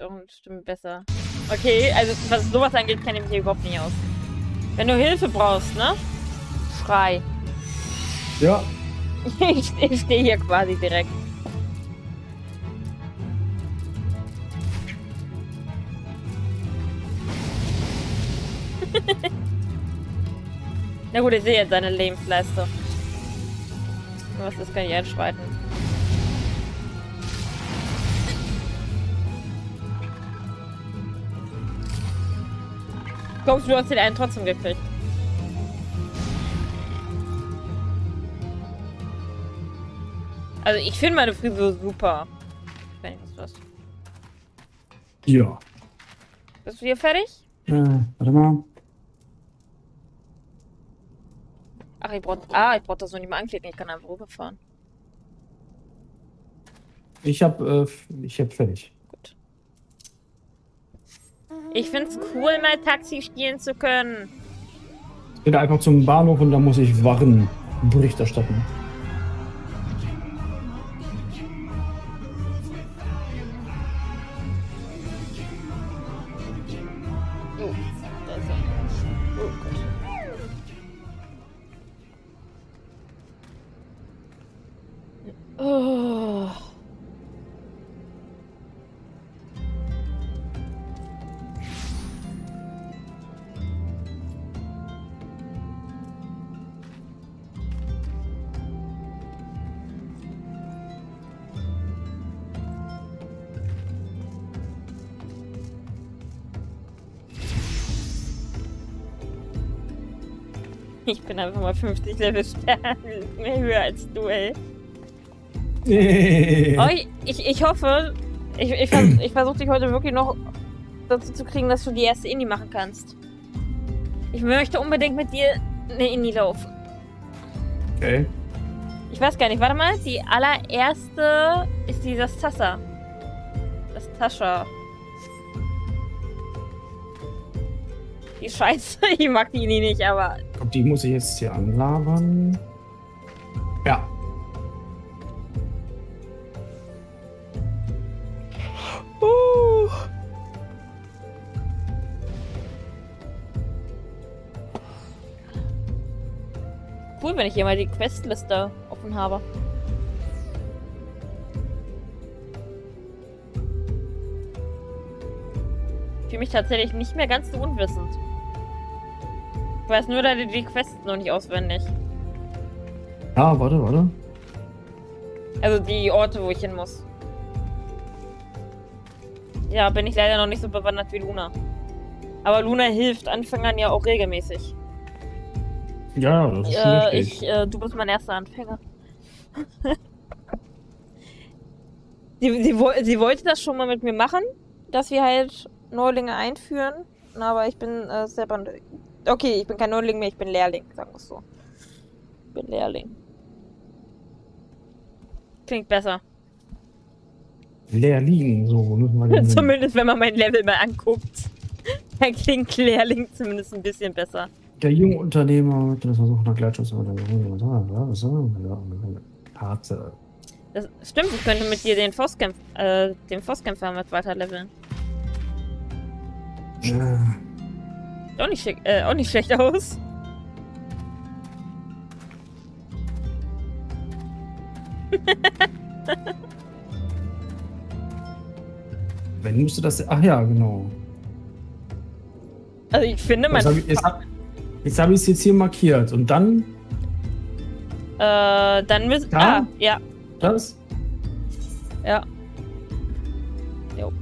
Mit euren Stimmen besser. Okay, also was sowas angeht, kenne ich mich hier überhaupt nicht aus. Wenn du Hilfe brauchst, ne? Schrei. Ja. Ich, ich stehe hier quasi direkt. Na gut, ich sehe jetzt seine Lebensleistung. Was ist, kann ich einschreiten. Kommst du hast den einen trotzdem gekriegt. Also ich finde meine Frisur super. Wenn ich was hast. Ja. Bist du hier fertig? Äh, warte mal. Ach, ich brauch. Ah, ich brauch das noch nicht mal anklicken. Ich kann einfach rüberfahren. Ich hab, äh, ich hab fertig. Ich find's cool, mal Taxi spielen zu können. Ich bin einfach zum Bahnhof und da muss ich Waren Bericht erstatten. Ich bin einfach mal 50 Level mehr höher als du, ey. Oh, ich, ich, ich hoffe, ich, ich, vers ich versuche dich heute wirklich noch dazu zu kriegen, dass du die erste Indie machen kannst. Ich möchte unbedingt mit dir eine Indie laufen. okay. Ich weiß gar nicht, warte mal, die allererste ist dieses Tassa. Das Tascha. Die Scheiße, ich mag die Indie nicht, aber Die muss ich jetzt hier anlabern. Ja. Uh. Cool, wenn ich hier mal die Questliste offen habe. Ich fühle mich tatsächlich nicht mehr ganz so unwissend. Ich weiß nur, dass die die Quests noch nicht auswendig. Ja, warte, warte. Also die Orte, wo ich hin muss. Ja, bin ich leider noch nicht so bewandert wie Luna. Aber Luna hilft Anfängern ja auch regelmäßig. Ja, das ist schon Äh, ich, äh, du bist mein erster Anfänger. sie, sie, sie wollte das schon mal mit mir machen, dass wir halt Neulinge einführen. Aber ich bin äh, selber. Ne- Okay, ich bin kein Neuling mehr, ich bin Lehrling, sagen wir es so. Ich bin Lehrling. Klingt besser. Leer liegen, so. Den- Zumindest wenn man mein Level mal anguckt. Dann klingt Lehrling zumindest ein bisschen besser. Der junge Unternehmer mit dem Versuch nach Gleitschutz. Karte. Das stimmt, ich könnte mit dir den Faustkämpf, äh, den Faustkämpfer mit weiter leveln. Auch nicht, äh, auch nicht schlecht aus. Wenn müsste das. Ach ja, genau. Also ich finde, man. Jetzt habe ich es hab, jetzt hab hier markiert. Und dann Äh, dann müssen. Da? Ah, ja, das? ja. Jo.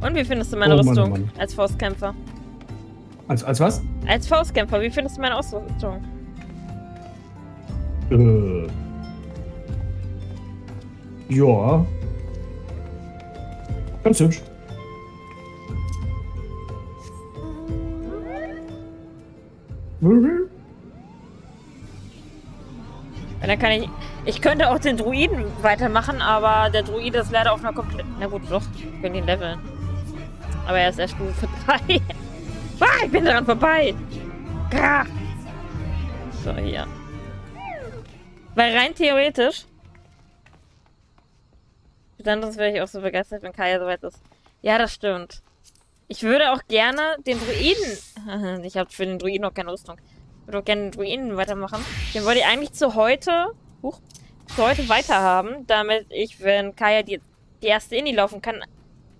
Und wie findest du meine Oh Mann, Rüstung oh Mann. als Faustkämpfer? Als, als was? Als Faustkämpfer, wie findest du meine Ausrüstung? Äh. Ja. Ganz hübsch. Und dann kann ich. Ich könnte auch den Druiden weitermachen, aber der Druide ist leider auf einer komplett. Na gut, doch. Ich kann ihn leveln. Aber er ist erst Stufe 3. ah, ich bin daran vorbei. Grah. So, hier. Weil rein theoretisch. Besonders wäre ich auch so begeistert, wenn Kaya soweit ist. Ja, das stimmt. Ich würde auch gerne den Druiden. Ich habe für den Druiden noch keine Rüstung. Ich würde auch gerne den Druiden weitermachen. Den wollte ich eigentlich zu heute. Huch, zu heute weiterhaben, damit ich, wenn Kaya die, die erste Indie laufen kann,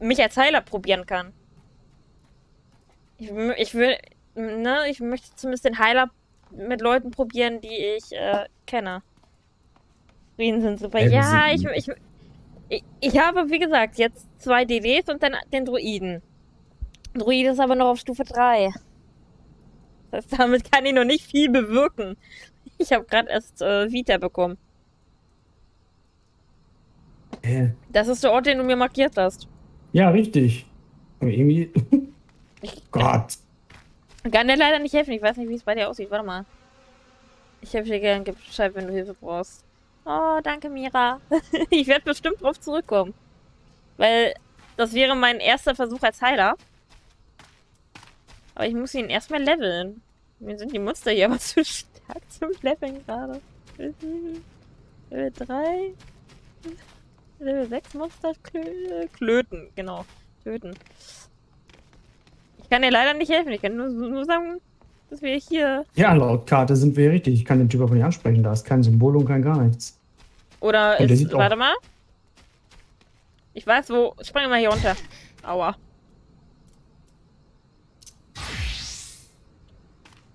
mich als Heiler probieren kann. Ich, ich will. Ne, ich möchte zumindest den Heiler mit Leuten probieren, die ich äh, kenne. Druiden sind super. Äh, ja, ich, sind- ich, ich, ich habe, wie gesagt, jetzt zwei DDs und dann den Druiden. Druide ist aber noch auf Stufe 3. Das heißt, damit kann ich noch nicht viel bewirken. Ich habe gerade erst äh, Vita bekommen. Äh, Das ist der Ort, den du mir markiert hast. ja, richtig. Aber irgendwie. Ich Gott. kann dir leider nicht helfen. Ich weiß nicht, wie es bei dir aussieht. Warte mal. Ich helfe dir gerne. Gib Bescheid, wenn du Hilfe brauchst. Oh, danke, Mira. ich werde bestimmt drauf zurückkommen. Weil das wäre mein erster Versuch als Heiler. Aber ich muss ihn erstmal leveln. Mir sind die Monster hier aber zu stark zum Leveln gerade. Level 3. Level 6 Monster klö klöten, genau. Töten. Ich kann dir leider nicht helfen. Ich kann nur, nur sagen, dass wir hier. Ja, laut Karte sind wir richtig. Ich kann den Typ aber nicht ansprechen. Da ist kein Symbol und kein gar nichts. Oder Und ist. sieht auch- Warte mal. Ich weiß wo. Spring mal hier runter. Aua.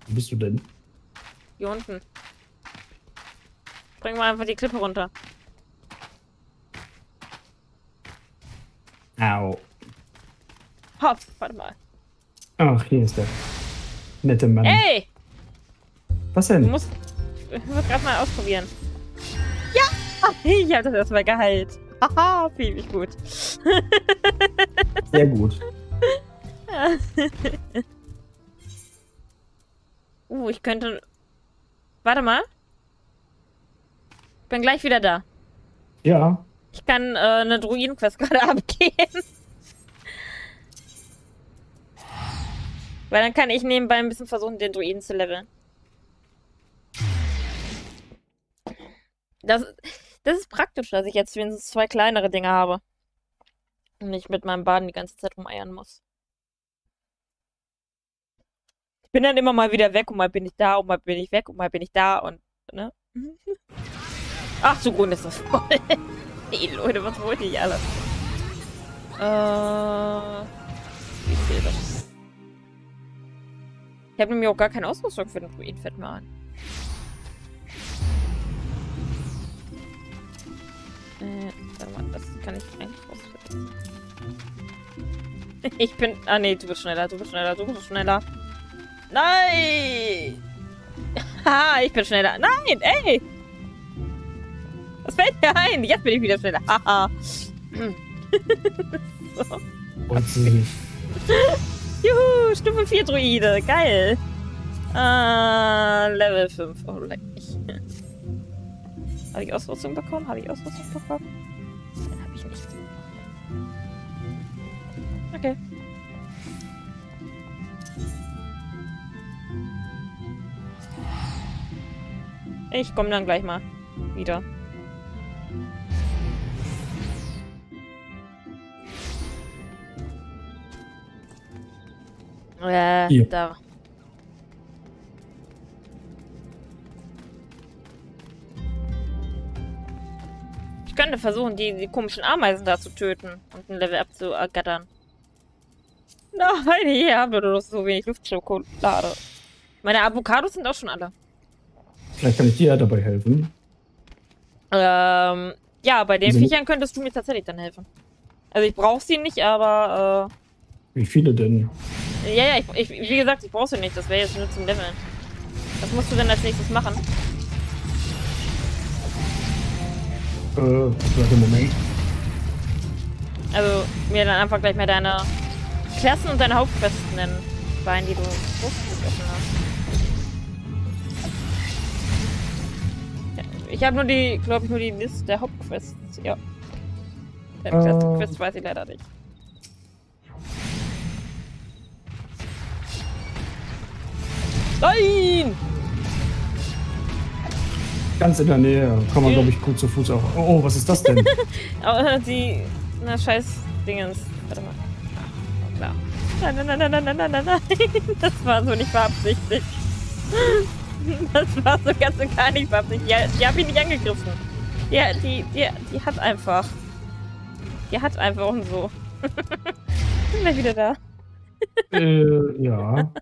Wo bist du denn? Hier unten. Spring mal einfach die Klippe runter. Au. Hopp, warte mal. Ach, hier ist der. Nette Mann. Ey! Was Du denn? musst. Ich muss gerade mal ausprobieren. Ja! Ich habe das erstmal geheilt. Haha, fühle mich gut. Sehr gut. Uh, ich könnte. Warte mal. Ich bin gleich wieder da. Ja. Ich kann äh, eine Druidenquest gerade abgeben. Weil dann kann ich nebenbei ein bisschen versuchen, den Druiden zu leveln. Das, das ist praktisch, dass ich jetzt wenigstens zwei kleinere Dinge habe. Und nicht mit meinem Baden die ganze Zeit rumeiern muss. Ich bin dann immer mal wieder weg und mal bin ich da und mal bin ich weg und mal bin ich da und, ne? Ach, zugrunde ist das voll. Nee, Leute, was wollt ihr alle? Äh. Wie viel das? Ich habe nämlich auch gar keine Ausrüstung für den Druiden, an. Äh, warte mal, das kann ich eigentlich rausfinden. Ich bin. Ah, nee, du bist schneller, du bist schneller, du bist schneller. Nein! Haha, ich bin schneller. Nein, ey! Was fällt mir ein? Jetzt bin ich wieder schneller. Haha. so. Und sie. Juhu, Stufe 4 Druide. Geil. Ah, Level 5. Oh, leck mich. Habe ich Ausrüstung bekommen? Habe ich Ausrüstung bekommen? Nein, habe ich nicht. Okay. Ich komme dann gleich mal wieder. Äh, Hier. da. Ich könnte versuchen, die, die komischen Ameisen da zu töten und ein Level abzuergattern. Nein, hier haben wir nur so wenig Luftschokolade. Meine Avocados sind auch schon alle. Vielleicht kann ich dir ja dabei helfen. Ähm, ja, bei den Viechern könntest du mir tatsächlich dann helfen. Also ich brauche sie nicht, aber Wie viele denn? ja, ja, ich, ich, wie gesagt, ich brauche sie nicht. Das wäre jetzt nur zum Leveln. Was musst du denn als nächstes machen? Äh, warte, Moment. Also mir dann einfach gleich mal deine Klassen und deine Hauptquests nennen. Bein, die du offen hast. Ja, ich habe nur die, glaube ich, nur die Liste der Hauptquests. Ja. Der Äh. Klassenquest weiß ich leider nicht. Nein! ganz in der Nähe. Kann man, glaube ich, gut zu Fuß auch. Oh, was ist das denn? Aber die. Na, scheiß Dingens. Warte mal. Oh, klar. Nein, nein, nein, nein, nein, nein, nein, nein. Das war so nicht beabsichtigt. Das war so ganz und gar nicht beabsichtigt. Ja, die hab ich nicht angegriffen. Ja, die, die, die hat einfach. Die hat einfach und so. Sind wir wieder da? äh, ja.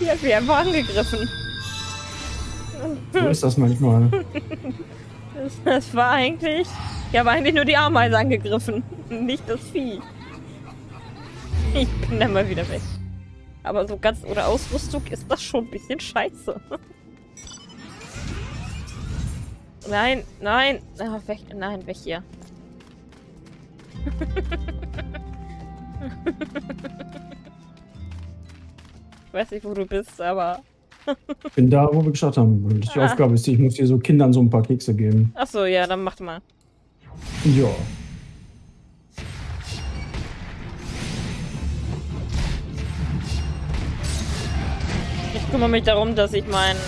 Die hat mich einfach angegriffen. So ist das manchmal. Das, das war eigentlich. Ich habe eigentlich nur die Ameise angegriffen, nicht das Vieh. Ich bin dann mal wieder weg. Aber so ganz ohne Ausrüstung ist das schon ein bisschen scheiße. Nein, nein. Ah, weg, nein, weg hier. Ich weiß nicht, wo du bist, aber... Ich bin da, wo wir gestartet haben. Und die Ah. Aufgabe ist, ich muss hier so Kindern so ein paar Kekse geben. Achso, ja, dann mach mal. Ja. Ich kümmere mich darum, dass ich meinen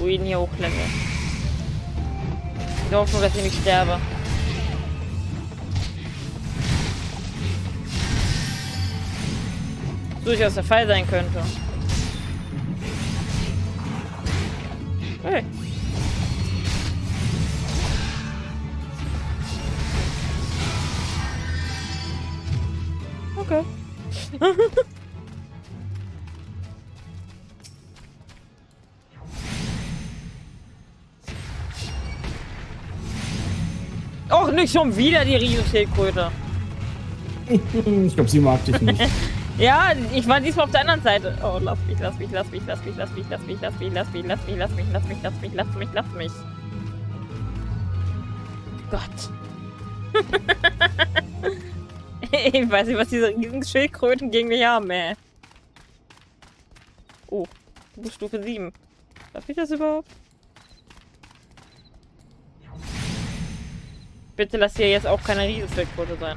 Ruinen hier hochklemme. Ich hoffe nur, dass ich nicht sterbe. Durchaus der Fall sein könnte. Hey. Okay. Och, nicht schon wieder die Riesenschildkröte. Ich glaube, sie mag dich nicht. Ja, ich war diesmal auf der anderen Seite. Oh, lass mich, lass mich, lass mich, lass mich, lass mich, lass mich, lass mich, lass mich, lass mich, lass mich, lass mich, lass mich, lass mich, lass mich. Gott. ich weiß nicht, was diese riesigen Schildkröten gegen mich haben, ey. Oh, du Stufe 7. Darf ich das überhaupt? Bitte lass hier jetzt auch keine Riesenschildkröte sein.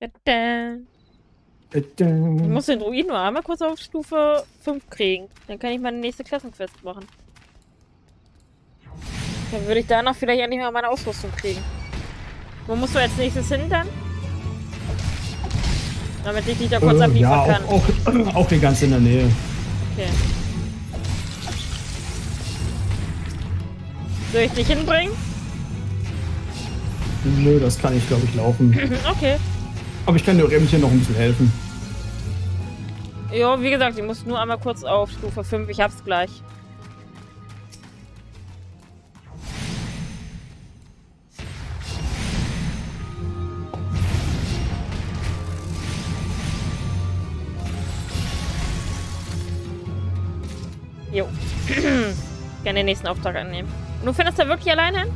Ich muss den Druiden nur einmal kurz auf Stufe 5 kriegen. Dann kann ich meine nächste Klassenquest machen. Dann würde ich danach vielleicht endlich mal meine Ausrüstung kriegen. Wo musst du als nächstes hin dann? Damit ich dich da kurz Äh, abliefern ja, kann. auch, auch, auch hier ganz in der Nähe. Okay. Soll ich dich hinbringen? Nö, das kann ich, glaube ich, laufen. Okay. Aber ich kann dir hier noch ein bisschen helfen. Ja, wie gesagt, ich muss nur einmal kurz auf Stufe 5. Ich hab's gleich. Jo. Ich kann den nächsten Auftrag annehmen. Und du findest da wirklich alleine hin?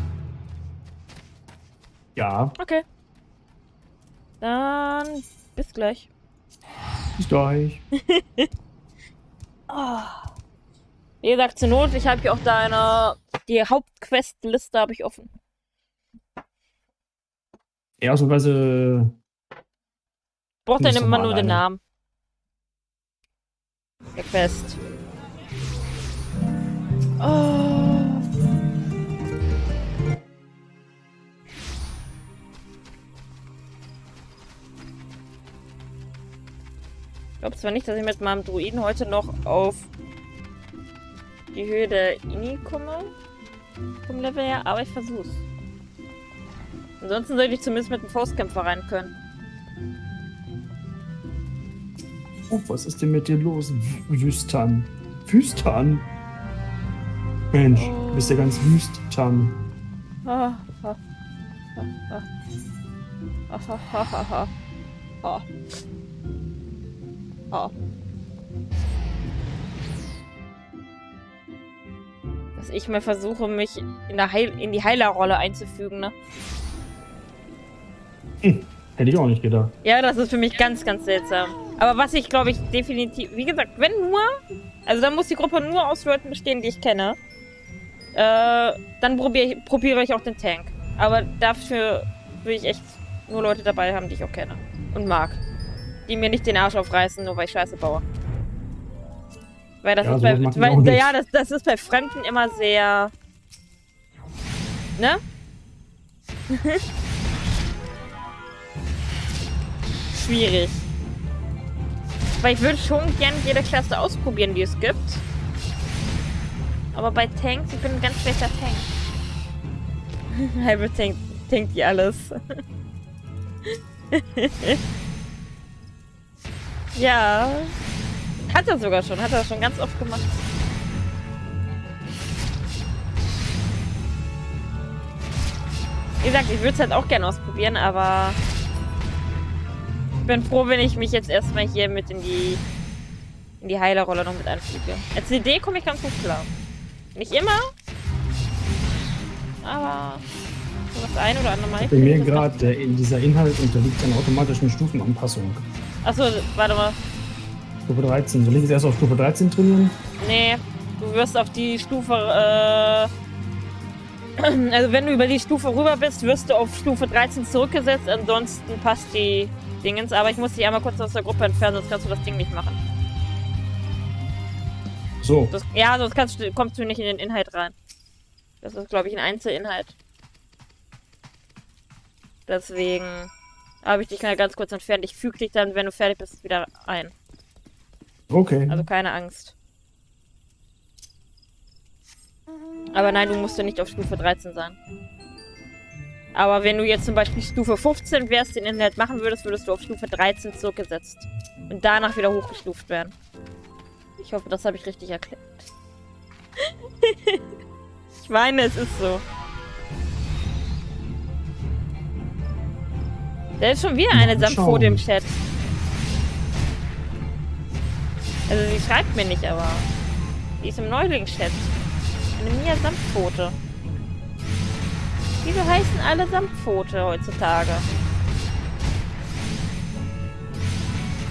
Ja, Okay. Dann bis gleich. bis gleich. Wie gesagt, zur Not, ich habe hier auch deine. Die Hauptquest-Liste habe ich offen. Erstweise Braucht Nicht dann so immer mal nur den. Namen. Der Quest. Oh. Glaube zwar nicht, dass ich mit meinem Druiden heute noch auf die Höhe der Ini komme. Vom Level her, aber ich versuch's. Ansonsten sollte ich zumindest mit dem Faustkämpfer rein können. Oh, was ist denn mit dir los? Wüstern. Wüstern. Mensch, du bist ja ganz wüst, Chan. Ah, ah, ah, ah. Ah, ah, ah, ah, ah. Ah. Dass ich mal versuche, mich in, der Heil in die Heilerrolle einzufügen, ne? Hm, hätte ich auch nicht gedacht. Ja, das ist für mich ganz, ganz seltsam. Aber was ich, glaube ich, definitiv... Wie gesagt, wenn nur... Also dann muss die Gruppe nur aus Leuten bestehen, die ich kenne. Äh, dann probiere ich, probiere ich auch den Tank. Aber dafür will ich echt nur Leute dabei haben, die ich auch kenne. Und mag. Die mir nicht den Arsch aufreißen, nur weil ich Scheiße baue. Weil das Ja, ist bei... Weil, nicht. ja, das, das ist bei Fremden immer sehr... Ne? Schwierig. Weil ich würde schon gern jede Klasse ausprobieren, die es gibt. Aber bei Tanks, ich bin ein ganz schlechter Tank. Halbe Tank, tankt die alles. ja. Hat er sogar schon, hat er schon ganz oft gemacht. Wie gesagt, ich würde es halt auch gerne ausprobieren, aber ich bin froh, wenn ich mich jetzt erstmal hier mit in die in die Heilerrolle noch mit einfüge. Als Idee komme ich ganz gut klar. Nicht immer, aber das ein oder andere Mal. Bei mir gerade dieser Inhalt unterliegt einer automatischen Stufenanpassung. Achso, warte mal. Stufe 13. Soll ich jetzt erst auf Stufe 13 trainieren? Nee, du wirst auf die Stufe, äh, also wenn du über die Stufe rüber bist, wirst du auf Stufe 13 zurückgesetzt, ansonsten passt die Dingens, aber ich muss dich einmal kurz aus der Gruppe entfernen, sonst kannst du das Ding nicht machen. So. Das, ja, sonst kannst du, kommst du nicht in den Inhalt rein. Das ist, glaube ich, ein Einzelinhalt. Deswegen habe ich dich mal ganz kurz entfernt. Ich füge dich dann, wenn du fertig bist, wieder ein. Okay. Also keine Angst. Aber nein, du musst ja nicht auf Stufe 13 sein. Aber wenn du jetzt zum Beispiel Stufe 15 wärst, den Inhalt machen würdest, würdest du auf Stufe 13 zurückgesetzt. Und danach wieder hochgestuft werden. Ich hoffe, das habe ich richtig erklärt. ich meine, es ist so. Da ist schon wieder eine Mal Samtpfote im. Chat. Also sie schreibt mir nicht, aber die ist im Neuling-Chat. Eine Mia Samtpfote. Wieso heißen alle Samtpfote heutzutage?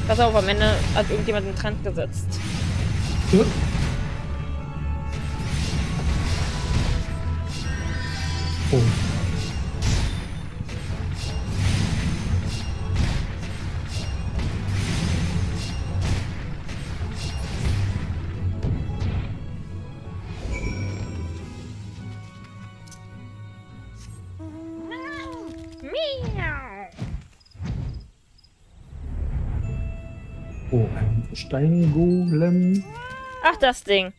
Pass auf, am Ende hat irgendjemand einen Trend gesetzt. Ja. Oh. Steingolem. Ach, das Ding.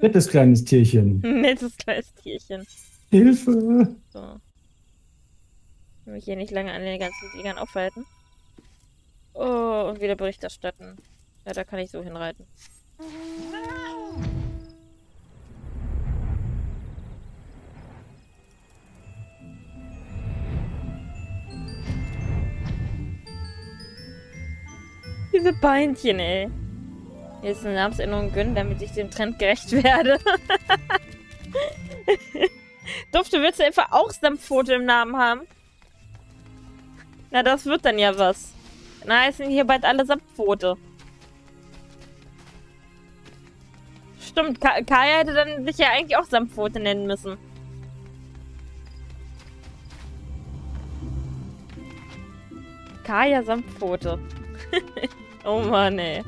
Nettes kleines Tierchen. Nettes kleines Tierchen. Hilfe! So. Ich will mich hier nicht lange an den ganzen Dingern aufhalten. Oh, und wieder Bericht erstatten. Ja, da kann ich so hinreiten. Diese Beinchen, ey. Ist eine Namensänderung gönnen, damit ich dem Trend gerecht werde. Dufte, willst du etwa auch Samtpfote im Namen haben? Na, das wird dann ja was. Na, heißen hier bald alle Samtpfote. Stimmt, Ka Kaya hätte dann sich ja eigentlich auch Samtpfote nennen müssen. Kaya Samtpfote. oh Mann, ey.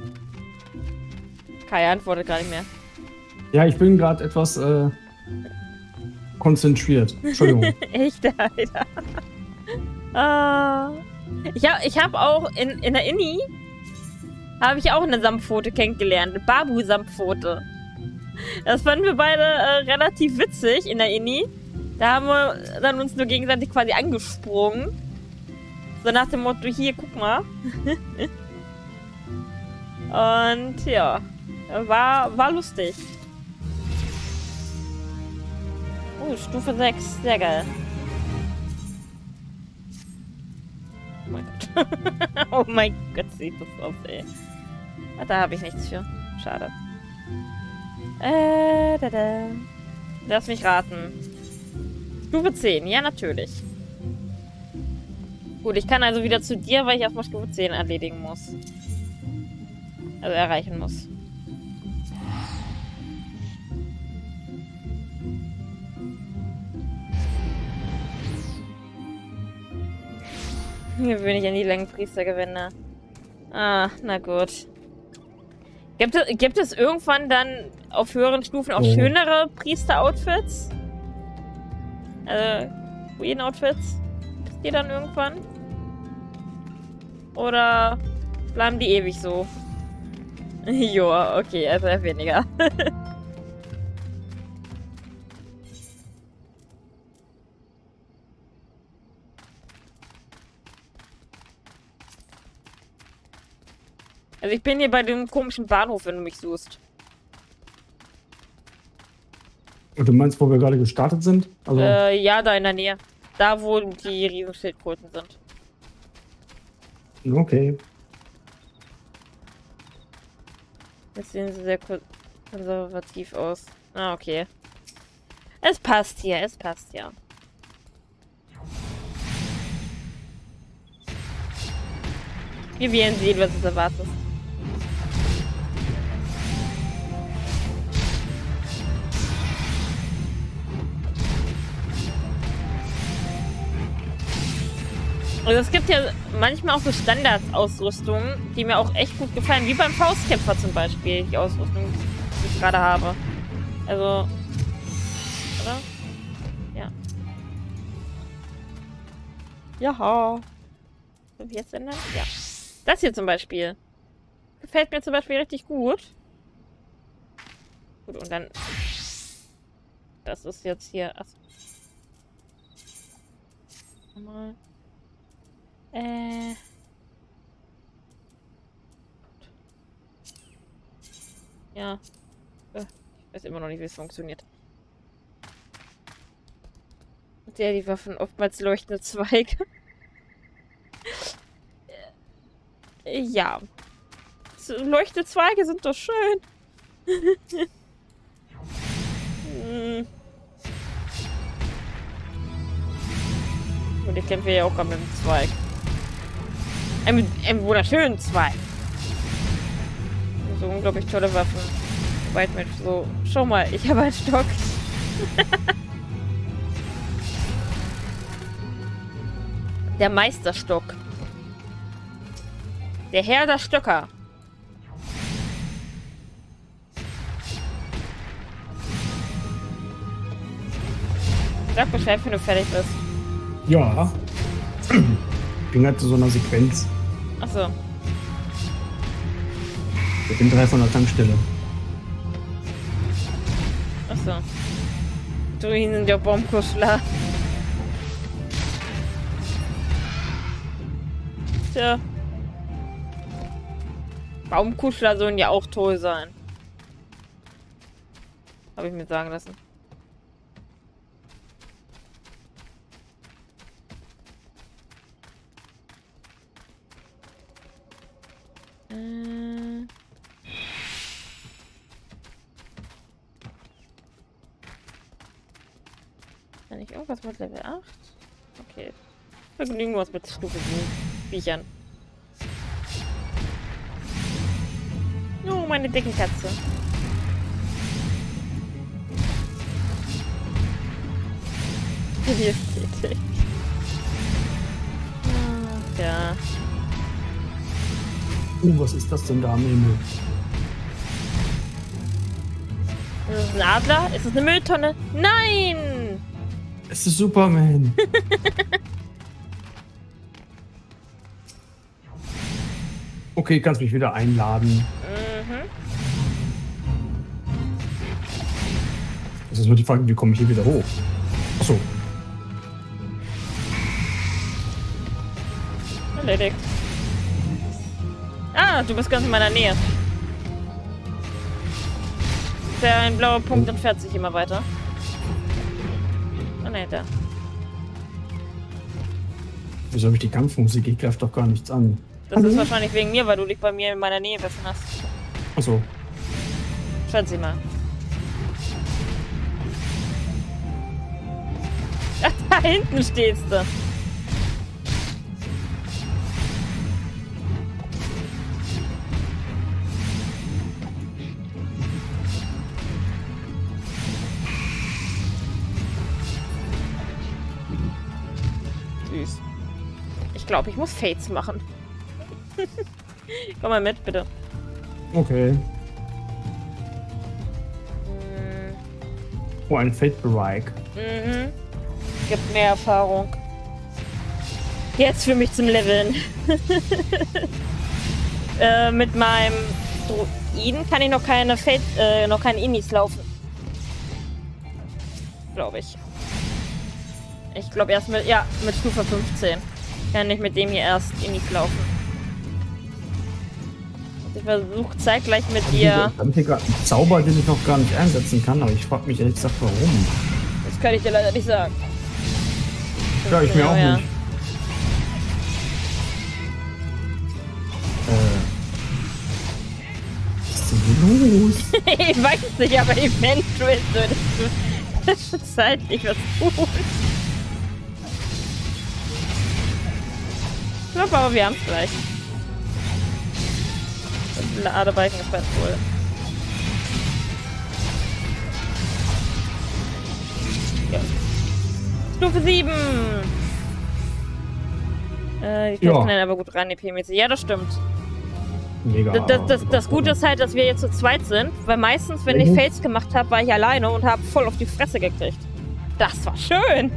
Kaya antwortet gar nicht mehr. Ja, ich bin gerade etwas äh, konzentriert. Entschuldigung. Echt, Alter. ah. Ich habe ich hab auch in, in der Inni habe ich auch eine Samtpfote kennengelernt. Eine Babu-Samtpfote. Das fanden wir beide äh, relativ witzig in der Inni. Da haben wir dann uns nur gegenseitig quasi angesprungen. So nach dem Motto, hier, guck mal. Und ja, war, war lustig. Uh, Stufe 6. Sehr geil. Oh mein Gott. oh mein Gott, sieht das aus, ey. Ah, da habe ich nichts für. Schade. Äh, da, da. Lass mich raten. Stufe 10, ja natürlich. Gut, ich kann also wieder zu dir, weil ich erstmal Stufe 10 erledigen muss. Also erreichen muss. Hier bin ich an die langen Priestergewände. Ah, na gut. Gibt es, gibt es irgendwann dann auf höheren Stufen auch oh. schönere Priester-Outfits? Also, Queen-Outfits? Die dann irgendwann? Oder bleiben die ewig so? Joa, okay, also eher weniger. Also ich bin hier bei dem komischen Bahnhof, wenn du mich suchst. Und du meinst, wo wir gerade gestartet sind? Also äh, ja, da in der Nähe. Da, wo die Riesenschildkröten sind. Okay. Jetzt sehen sie sehr konservativ aus. Ah, okay. Es passt hier, es passt ja. Wir werden sehen, was es erwartet. Also es gibt ja manchmal auch so Standardausrüstungen, die mir auch echt gut gefallen. Wie beim Faustkämpfer zum Beispiel, die Ausrüstung, die ich gerade habe. Also, oder? Ja. Jaha. Sind jetzt ändern? Ja. Das hier zum Beispiel. Gefällt mir zum Beispiel richtig gut. Gut, und dann... Das ist jetzt hier... Achso. Mal. Äh. Ja. Äh, ich weiß immer noch nicht, wie es funktioniert. Der die Waffen oftmals leuchtende Zweige. Ja. Leuchtende Zweige sind doch schön. hm. Und ich kämpfe ja auch gerade mit dem Zweig. Ein, ein wunderschönen Zweig. So unglaublich tolle Waffen. Mit so, schau mal, ich habe einen Stock. der Meisterstock. Der Herr der Stöcker. Sag Bescheid, wenn du fertig bist. Ja. Ich bin halt zu so einer Sequenz. Achso. Ich bin drei von der Tankstelle. Achso. Druiden sind ja Baumkuschler. Tja. Baumkuschler sollen ja auch toll sein. Habe ich mir sagen lassen. Äh. Kann ich irgendwas mit Level 8? Okay. Vergnügen wir uns mit Stufe 7 Viechern. Oh, meine dicken Katze. Hier ist. Ah, ja. Uh, was ist das denn da am Himmel? Ist es ein Adler? Ist es eine Mülltonne? Nein! Es ist Superman. okay, kannst mich wieder einladen. Mhm. Das ist nur die Frage, wie komme ich hier wieder hoch? Achso. Erledigt. Ah, du bist ganz in meiner Nähe. Der ein blauer Punkt entfernt sich immer weiter. ne, da. Wieso habe ich die Kampfmusik? Ich greife doch gar nichts an. Das ist wahrscheinlich wegen mir, weil du dich bei mir in meiner Nähe befinden hast. Achso. Schauen Sie mal. Ach, da hinten stehst du. Ich glaube, ich muss Fates machen. Komm mal mit, bitte. Okay. Hm. Oh, ein Fate-Bereich. Mhm. Gibt mehr Erfahrung. Jetzt für mich zum Leveln. äh, mit meinem Druiden kann ich noch keine Fate, äh, noch keine Inis laufen. Glaube ich. Ich glaube erst mit, ja, mit Stufe 15. Kann ich mit dem hier erst Inis laufen. Ich versuche zeitgleich mit dir. Ich habe hier gerade einen Zauber, den ich noch gar nicht einsetzen kann, aber ich frage mich ehrlich gesagt, warum. Das kann ich dir leider nicht sagen. Ja, ich mir auch Ja. nicht. Äh. Was ist denn hier los? ich weiß es nicht, aber eventuell solltest du zwischenzeitlich was tun. Ich glaube aber, wir haben es gleich. Ladebalken ist fast voll. Ja. Stufe 7! Äh, die Ja. knallen aber gut rein, die PMC. Ja, das stimmt. Mega. Das, das, das, das Gute ist halt, dass wir jetzt zu zweit sind, weil meistens, wenn ich Mhm. Fails gemacht habe, war ich alleine und habe voll auf die Fresse gekriegt. Das war schön.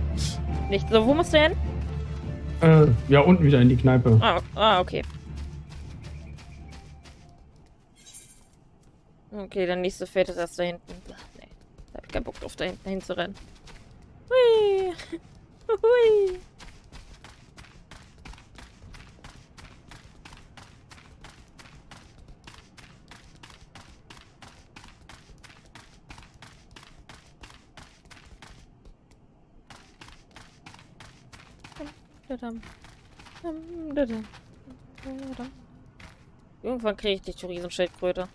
Nicht so, wo musst du hin? Äh, ja, unten wieder in die Kneipe. Ah, ah okay. Okay, dann nächste Feld ist erst da hinten. Nee, da hab ich keinen Bock drauf, da hinten hinzurennen. Hui. Hui. Irgendwann kriege ich die Riesenschildkröte.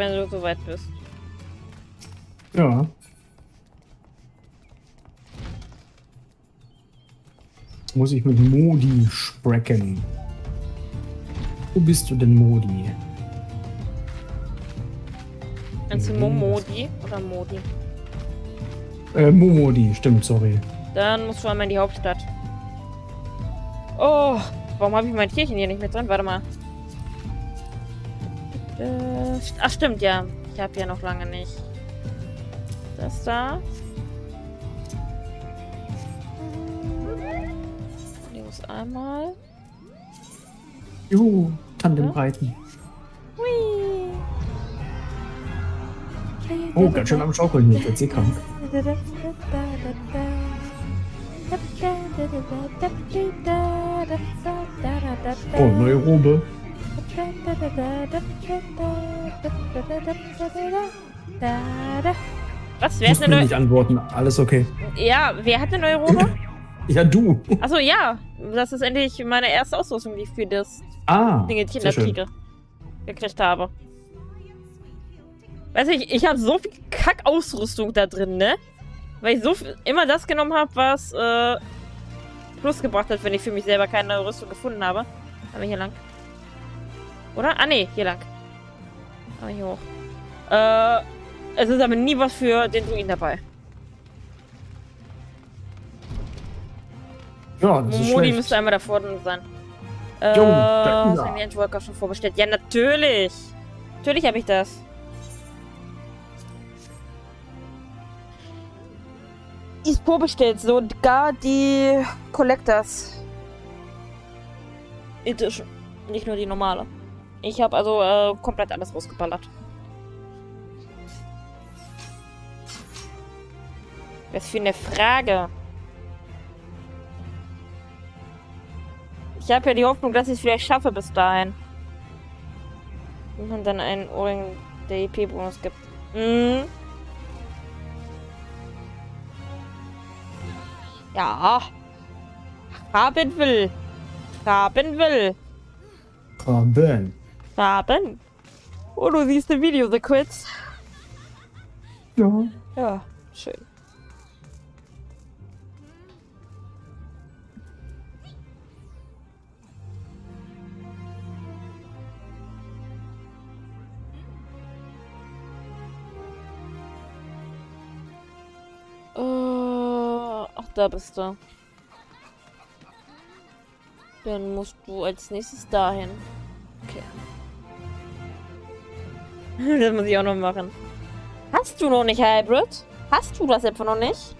Wenn du soweit bist. Ja. Muss ich mit Modi sprechen. Wo bist du denn, Modi? Meinst du. Momodi oder Modi? Äh, Momodi, stimmt, sorry. Dann musst du einmal in die Hauptstadt. Oh, warum habe ich mein Tierchen hier nicht mit drin? Warte mal. Äh, ach, stimmt, ja. Ich habe ja noch lange nicht. Das da. Muss einmal. Juhu, Tandemreiten. Hui. Oh, ganz schön am Schaukeln hier, jetzt eh krank. Oh, neue Robe. Was? Wer hat eine nicht neue... antworten, alles okay. Ja, wer hat eine neue Robe? Ja, du. Achso, ja. Das ist endlich meine erste Ausrüstung, die ich für das Ah, Dingelchen sehr da kriege. Gekriegt habe. Weiß ich, ich habe so viel Kackausrüstung da drin, ne? Weil ich so viel, immer das genommen habe, was äh, Plus gebracht hat, wenn ich für mich selber keine Rüstung gefunden habe. Aber hier lang. Oder? Ah, nee, hier lang. Aber hier hoch. Äh, es ist aber nie was für den Druiden dabei. Ja, das ist Modi müsste einmal da vorne sein. Äh, Jo, er. die Endworker schon vorbestellt? Ja, natürlich. Natürlich habe ich das. die ist vorbestellt, sogar die Collectors Edition. Nicht nur die normale. Ich habe also äh, komplett alles rausgeballert. Was für eine Frage. Ich habe ja die Hoffnung, dass ich es vielleicht schaffe bis dahin. Und dann einen Ohrring der EP-Bonus gibt. Mhm. Ja. Haben will. Haben will. Raben. Raben. Oh, du siehst die Videosequenz. Ja. Ja, schön. Äh, ach, da bist du. Dann musst du als nächstes dahin. Okay. das muss ich auch noch machen. Hast du noch nicht Hybrid? Hast du das etwa noch nicht?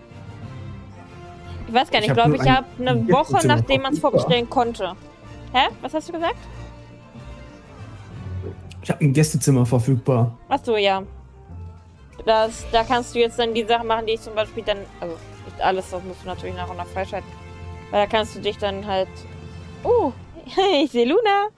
Ich weiß gar nicht, ich glaube, ich habe eine Woche, nachdem man es vorbestellen konnte. Hä? Was hast du gesagt? Ich habe ein Gästezimmer verfügbar. Ach so, ja. Das, da kannst du jetzt dann die Sachen machen, die ich zum Beispiel dann, also nicht alles, das musst du natürlich nach und nach freischalten. Weil da kannst du dich dann halt, oh, ich sehe Luna.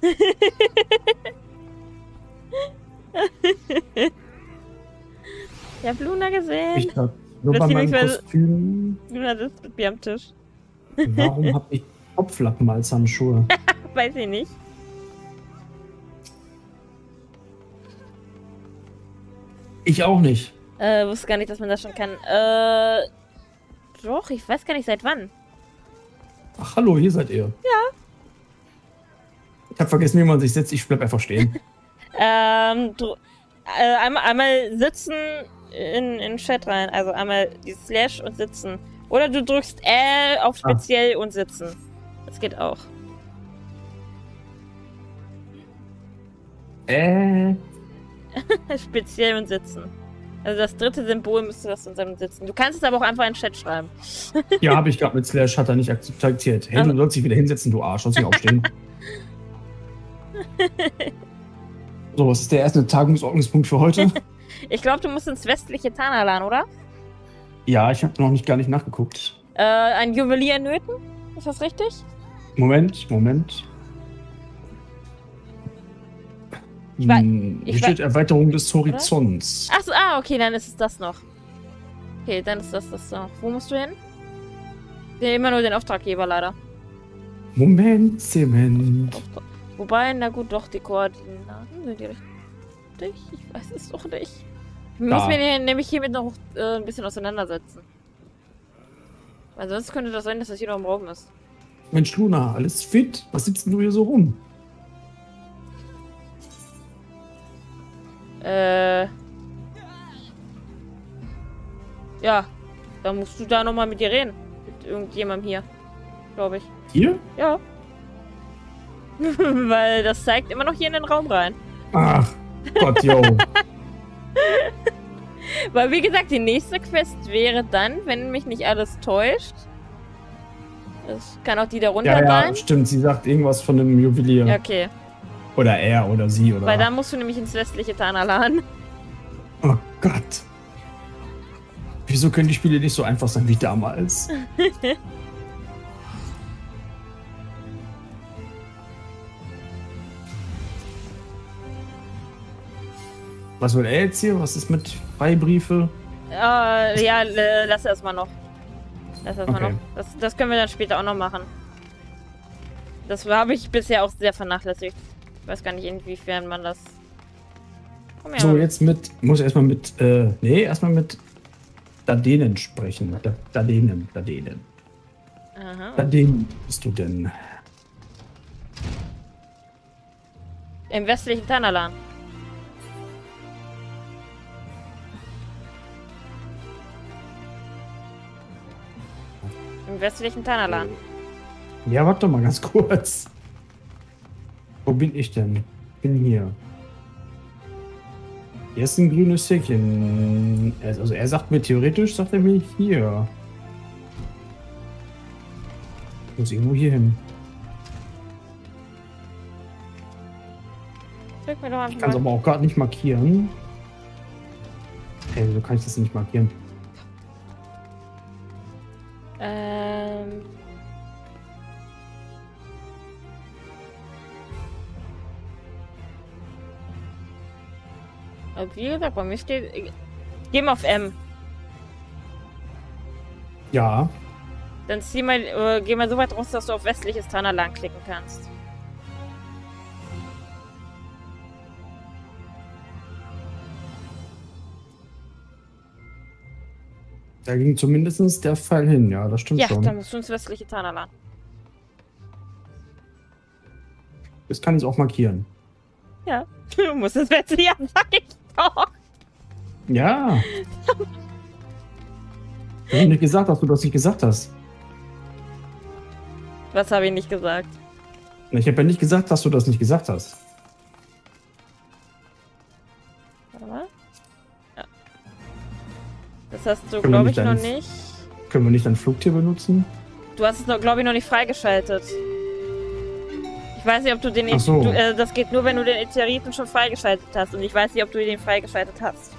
ich hab Luna gesehen. Ich hab nur bei meinem Kostüm. Luna sitzt mit mir am Tisch. Warum hab ich Kopflappen als Handschuhe? Weiß ich nicht. Ich auch nicht. Äh, wusste gar nicht, dass man das schon kann. Äh, doch, ich weiß gar nicht seit wann. Ach, hallo, hier seid ihr. Ja. Ich hab vergessen, wie man sich setzt. Ich bleib einfach stehen. ähm, äh, einmal, einmal sitzen in, in Chat rein. Also einmal die Slash und sitzen. Oder du drückst L auf ah. speziell ah. und sitzen. Das geht auch. Äh. Speziell und sitzen. Also das dritte Symbol müsste das in seinem Sitzen. Du kannst es aber auch einfach in den Chat schreiben. ja, habe ich gerade mit Slash, hat er nicht akzeptiert. Hey, du sollst dich wieder hinsetzen, du Arsch, sollst dich aufstehen. so, was ist der erste Tagungsordnungspunkt für heute? ich glaube, du musst ins westliche Tanalan, oder? Ja, ich habe noch nicht gar nicht nachgeguckt. Äh, ein Juwelier Nöten? Ist das richtig? Moment, Moment. Ich war, hm, Hier steht Erweiterung des Horizonts. Achso, ah, okay, dann ist es das noch. Okay, dann ist das das noch. Wo musst du hin? Ja, immer nur den Auftraggeber leider. Moment, Zement. Wobei, na gut, doch, die Koordinaten sind die richtig? Ich weiß es doch nicht. Ich muss mir nämlich hiermit noch äh, ein bisschen auseinandersetzen. Weil sonst könnte das sein, dass das hier noch im Raum ist. Mensch, Luna, alles fit? Was sitzt denn du hier so rum? Äh. Ja. Da musst du da nochmal mit dir reden. Mit irgendjemandem hier. Glaube ich. Hier? Ja. Weil das zeigt immer noch hier in den Raum rein. Ach, Gott, yo. Weil, wie gesagt, die nächste Quest wäre dann, wenn mich nicht alles täuscht. Das kann auch die darunter ja, ja, sein. stimmt. Sie sagt irgendwas von einem Juwelier. Ja, okay. Oder er oder sie oder. Weil da musst du nämlich ins westliche Tanalan. Oh Gott. Wieso können die Spiele nicht so einfach sein wie damals? Was will er jetzt hier? Was ist mit Freibriefe? Äh, ja, lass erstmal noch. Lass erstmal okay. noch. Das, das können wir dann später auch noch machen. Das habe ich bisher auch sehr vernachlässigt. Ich weiß gar nicht, inwiefern man das. Komm so, jetzt mit. Muss erstmal mit. Äh, nee, erstmal mit Dadenen sprechen. Da, Dadenen, Dadenen. Aha. Dadenen bist du denn? Im westlichen Tanalan. westlichen Tanalan. Äh, ja, warte mal ganz kurz. Wo bin ich denn? Bin hier. Hier ist ein grünes Häkchen. Also er sagt mir theoretisch, sagt er mir hier. Ich muss irgendwo hier hin. Ich kann es aber auch gerade nicht markieren. Hey, wieso kann ich das nicht markieren? Äh. Ähm. Wie gesagt, bei mir steht. Geh mal auf M. Ja. Dann zieh mal, äh, geh mal so weit raus, dass du auf westliches Tana lang klicken kannst. Da ging zumindest der Pfeil hin, ja, das stimmt ja, schon. Ja, dann musst du ins westliche Tanalan. Das kann ich auch markieren. Ja, du musst ins westliche, sag ich doch. Ja. ich habe nicht gesagt, dass du das nicht gesagt hast. Was habe ich nicht gesagt? Ich habe ja nicht gesagt, dass du das nicht gesagt hast. Das hast du, glaube ich, noch nicht. Können wir nicht dein Flugtier benutzen? Du hast es, glaube ich, noch nicht freigeschaltet. Ich weiß nicht, ob du den... so. Du, äh, das geht nur, wenn du den Eteriten schon freigeschaltet hast. Und ich weiß nicht, ob du den freigeschaltet hast.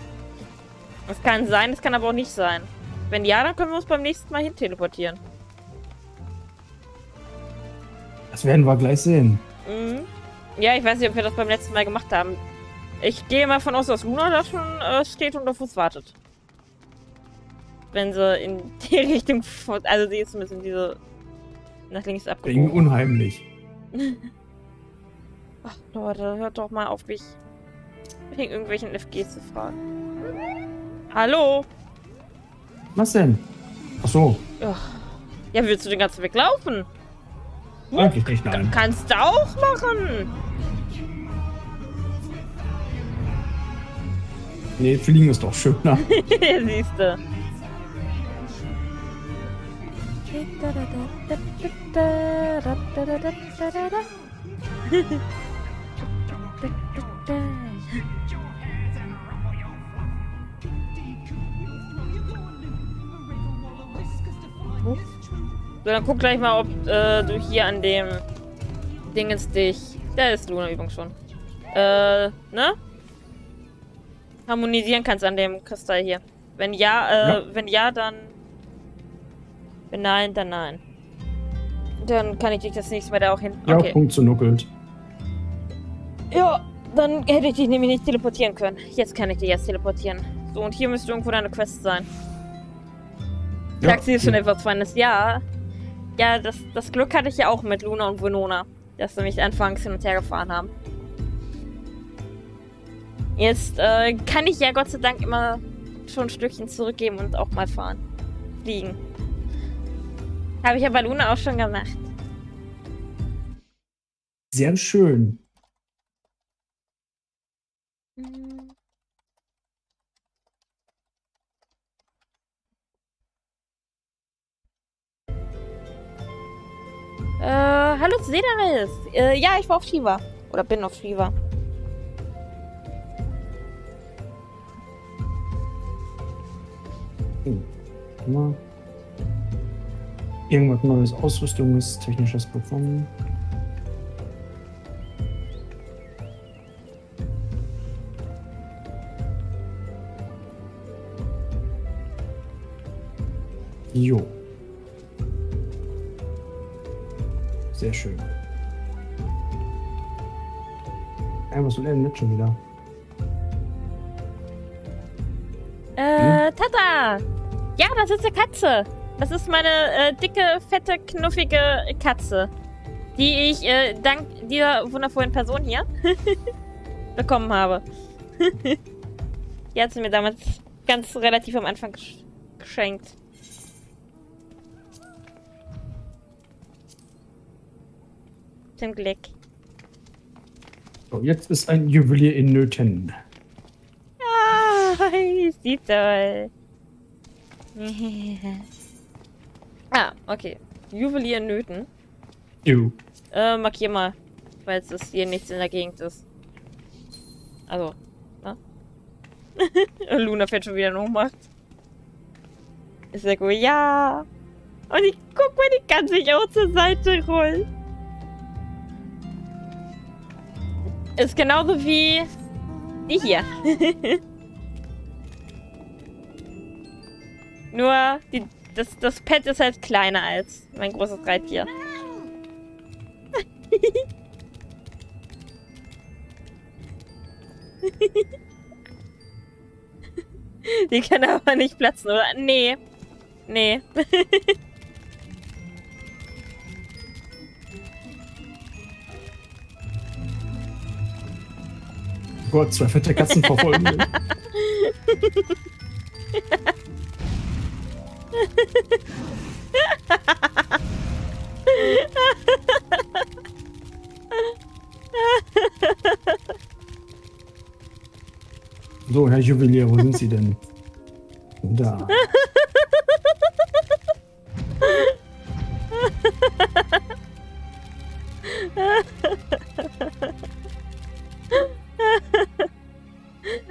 Das kann sein, das kann aber auch nicht sein. Wenn ja, dann können wir uns beim nächsten Mal hin teleportieren. Das werden wir gleich sehen. Mhm. Ja, ich weiß nicht, ob wir das beim letzten Mal gemacht haben. Ich gehe mal von aus, dass Luna da schon äh, steht und auf uns wartet. Wenn sie in die Richtung... Also sie ist ein bisschen diese... Nach links abgebogen. Wegen unheimlich. Ach Leute, hört doch mal auf mich wegen irgendwelchen FGs zu fragen. Hallo? Was denn? Ach so. Ja, willst du den ganzen Weg laufen? Eigentlich nicht, nein. Kannst du auch machen. Nee, fliegen ist doch schöner. Siehst du. So, dann guck gleich mal, ob äh, du hier an dem Dingens dich... Da ist Luna-Übung schon. Äh, ne? Harmonisieren kannst an dem Kristall hier. Wenn ja, äh, ja. wenn ja, dann... Wenn nein, dann nein. Dann kann ich dich das nächste Mal da auch hin... Ja, okay. Punkt zu nuckelt. Ja, dann hätte ich dich nämlich nicht teleportieren können. Jetzt kann ich dich jetzt teleportieren. So, und hier müsste irgendwo deine Quest sein. Ja, Sagt sie ist schon etwas Feines. Ja, ja, das, das Glück hatte ich ja auch mit Luna und Winona, dass sie mich anfangs hin und her gefahren haben. Jetzt äh, kann ich ja Gott sei Dank immer schon ein Stückchen zurückgeben und auch mal fahren. Fliegen. Habe ich ja bei Luna auch schon gemacht. Sehr schön. Äh, hallo Sedaris. Äh, ja, ich war auf Shiva. Oder bin auf Shiva. Hm. Irgendwas neues Ausrüstungstechnisches bekommen. Jo. Sehr schön. Ja, was er denn jetzt schon wieder? Äh, hm? Tata! Ja, das ist eine Katze. Das ist meine äh, dicke, fette, knuffige Katze. Die ich äh, dank dieser wundervollen Person hier bekommen habe. die hat sie mir damals ganz relativ am Anfang geschenkt. Zum Glück. So, jetzt ist ein Juwelier in Nöten. Ah, sieht toll. Ah, okay. Juwelier in Nöten. Jo. Äh, markier mal, falls es hier nichts in der Gegend ist. Also, ne? Luna fährt schon wieder in Ohnmacht. Ist ja gut. Ja! Und ich guck mal, die kann sich auch zur Seite rollen. Ist genauso wie die hier. Nur die, das, das Pet ist halt kleiner als mein großes Reittier. Die kann aber nicht platzen, oder? Nee. Nee. Gott, zwei fette Katzen verfolgen. So, Herr Juwelier, wo sind Sie denn? Da.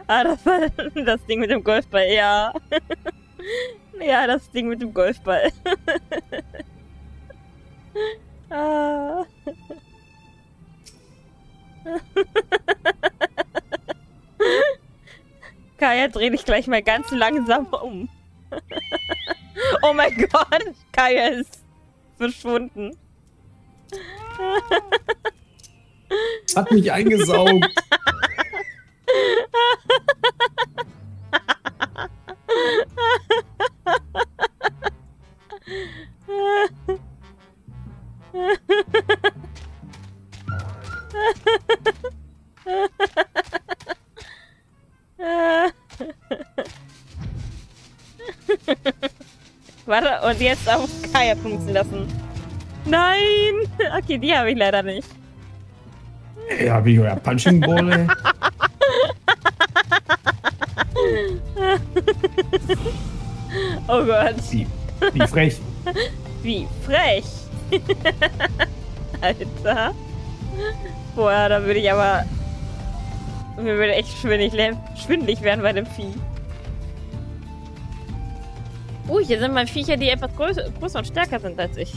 ah, das das Ding mit dem Golfball, ja. Ja, das Ding mit dem Golfball. ah. Kaya, dreh dich gleich mal ganz langsam um. oh mein Gott, Kaya ist verschwunden. Hat mich eingesaugt. Warte, und jetzt auf Kaya punkten lassen. Nein! Okay, die habe ich leider nicht. Ja, wie euer Punching Ball. oh Gott. Wie, wie frech. Wie frech. Alter. Boah, da würde ich aber... Mir würde echt schwindlig, schwindlig werden bei dem Vieh. Uh, hier sind mal Viecher, die etwas größer, größer und stärker sind als ich.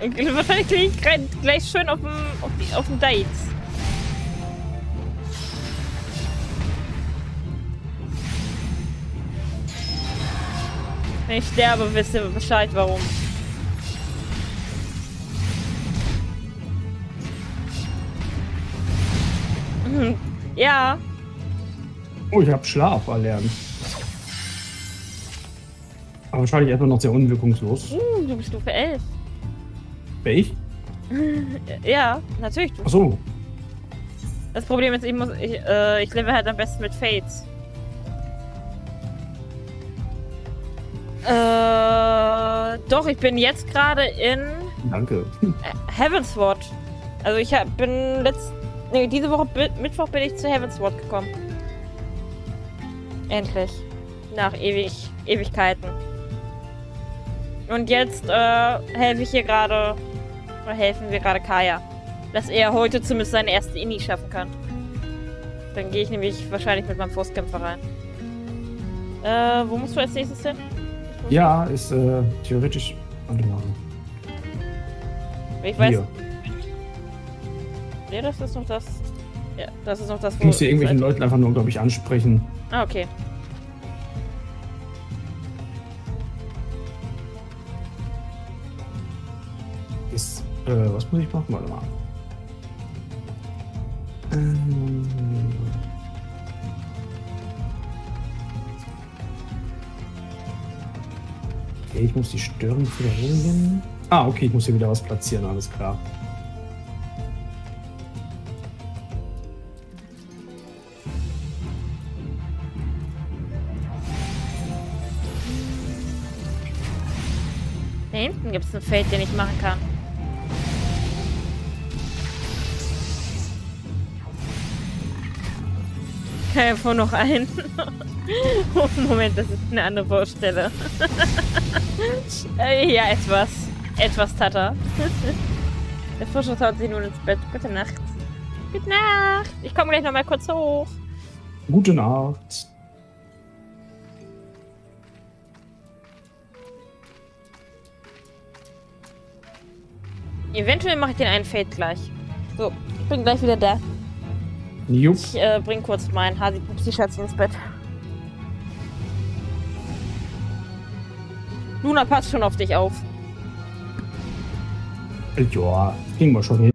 Wahrscheinlich kriege ich gleich schön auf dem, auf, Dates. Wenn ich sterbe, wisst ihr Bescheid, warum. Mhm. Ja. Oh, ich habe Schlaf erlernt. Aber wahrscheinlich erstmal noch sehr unwirkungslos. Uh, du bist Stufe 11. Wer ich? ja, natürlich. Ach so. Das Problem ist, ich muss, ich, äh, ich level halt am besten mit Fates. Äh, doch, ich bin jetzt gerade in. Danke. Heavensward. Also ich hab, bin letzt, nee, diese Woche Mittwoch bin ich zu Heavensward gekommen. Endlich. Nach ewig, Ewigkeiten. Und jetzt äh, helfe ich hier gerade, oder helfen wir gerade Kaya. Dass er heute zumindest seine erste Inni schaffen kann. Dann gehe ich nämlich wahrscheinlich mit meinem Fußkämpfer rein. Äh, wo musst du als nächstes hin? Ja, ist äh, theoretisch. Warte mal. Ich weiß. Hier. Nee, das ist noch das. Ja, das ist noch das, wo. Ich muss hier irgendwelchen Leuten einfach nur, glaube ich, ansprechen. Ah, okay. Ist, äh, was muss ich machen? Warte mal. Ähm. Okay, ich muss die Störung wiederholen. Ah, okay, ich muss hier wieder was platzieren, alles klar. Da hinten gibt es ein Feld, den ich machen kann. Kann ja noch einen. oh, Moment, das ist eine andere Baustelle. Äh, ja, etwas. Etwas Tata. Der Fischer haut sich nun ins Bett. Gute Nacht. Gute Nacht. Ich komme gleich nochmal kurz hoch. Gute Nacht. Eventuell mache ich den einen Fade gleich. So, ich bin gleich wieder da. Jupp. Ich äh, bring kurz meinen Hasi-Pupsi-Schatz ins Bett. Luna passt schon auf dich auf. Ja, kriegen wir schon hin.